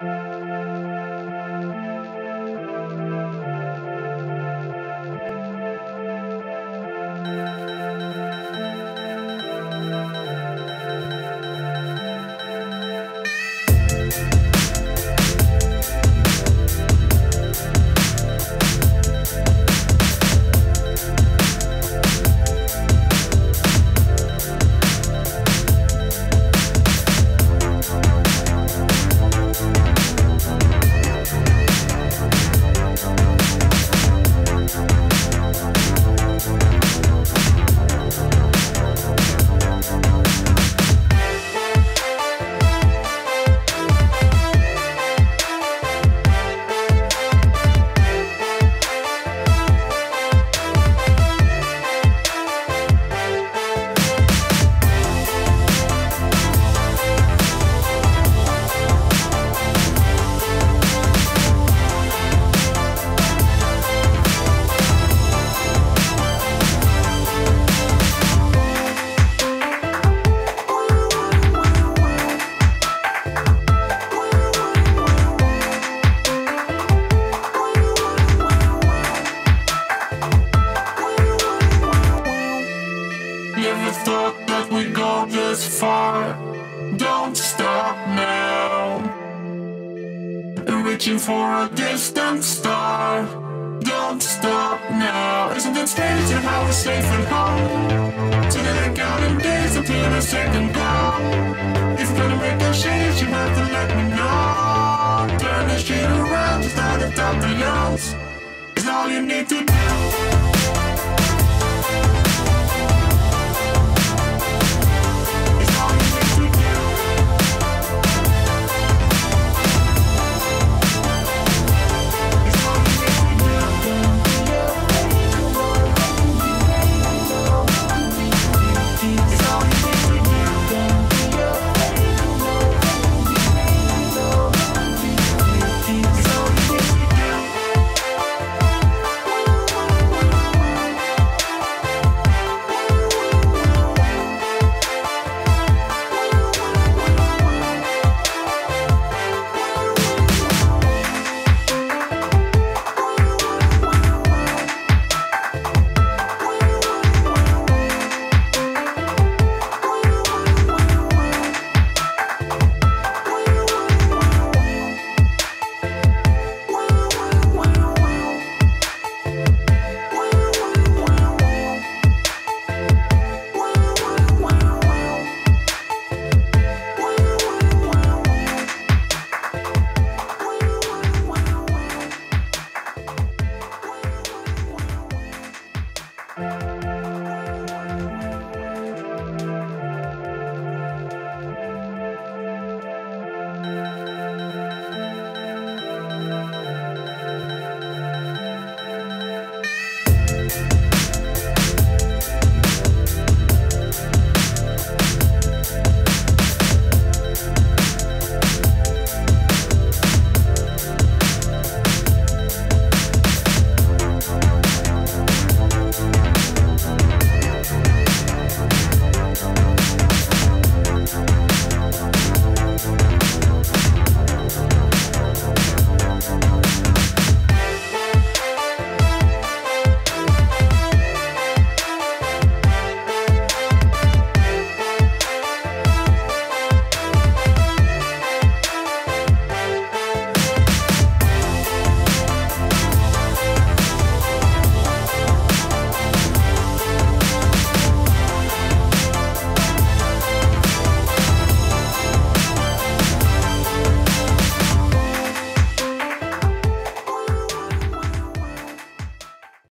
Never we'd go this far. Don't stop now. Reaching for a distant star. Don't stop now. Isn't it strange how we're safe and home? So that I counting days until the second go. If you're gonna make a change, you have to let me know. Turn the shit around, start at top the youngs. It's all you need to do.